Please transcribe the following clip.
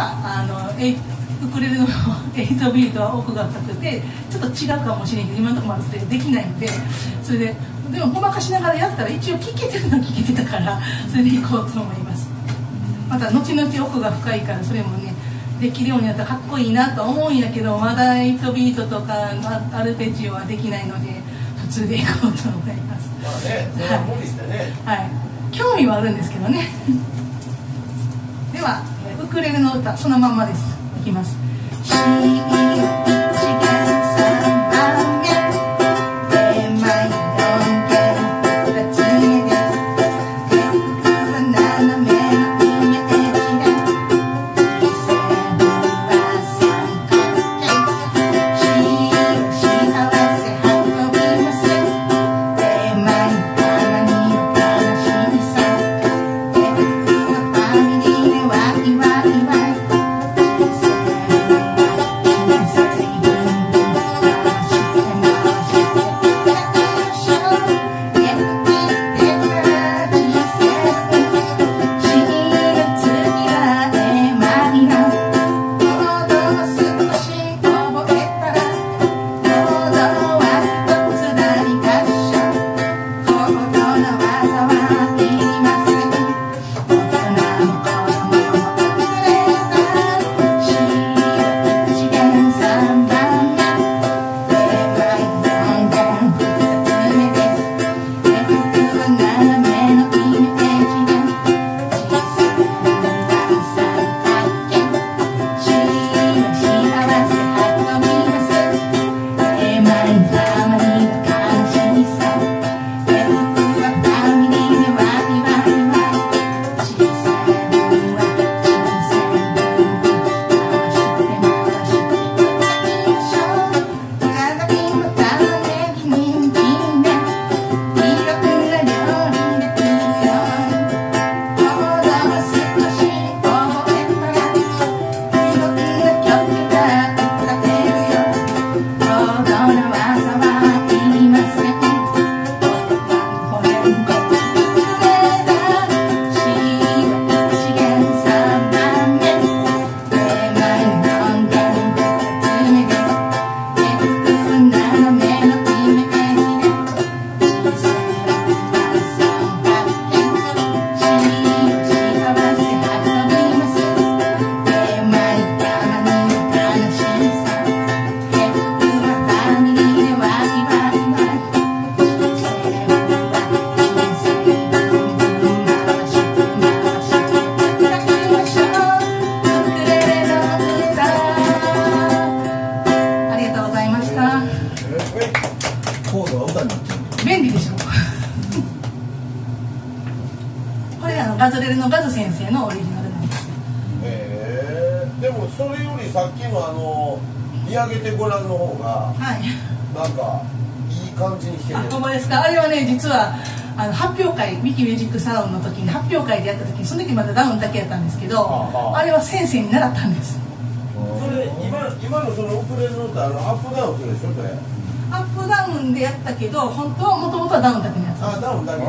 はあのえウクレレの8ビートは奥が深くてちょっと違うかもしれんけど今のところまだできないんでそれででもごまかしながらやったら一応聞けてるのは聞けてたからそれでいこうと思います。また後々奥が深いからそれもねできるようになったらかっこいいなと思うんやけどまだ8ビートとかアルペジオはできないので普通でいこうと思います。まあねそれは無理してね。はい。興味はあるんですけどね。ではウクレレの歌そのままです。いきます。コードは歌になってる便利でしょ。これあのガズレレのガズ先生のオリジナルなんですへえでもそれよりさっきのあの見上げてごらんの方がはい。なんかいい感じに弾けてる。あほんまですか？あれはね実はあの発表会ミキミュージックサロンの時に発表会でやった時にその時まだダウンだけやったんですけどあああれは先生に習ったんです。それ今今のそのウクレレの歌あのアップダウンするでしょこれ。アップダウンでやったけど本当はもともとはダウンだけのやつ。あダウンだけ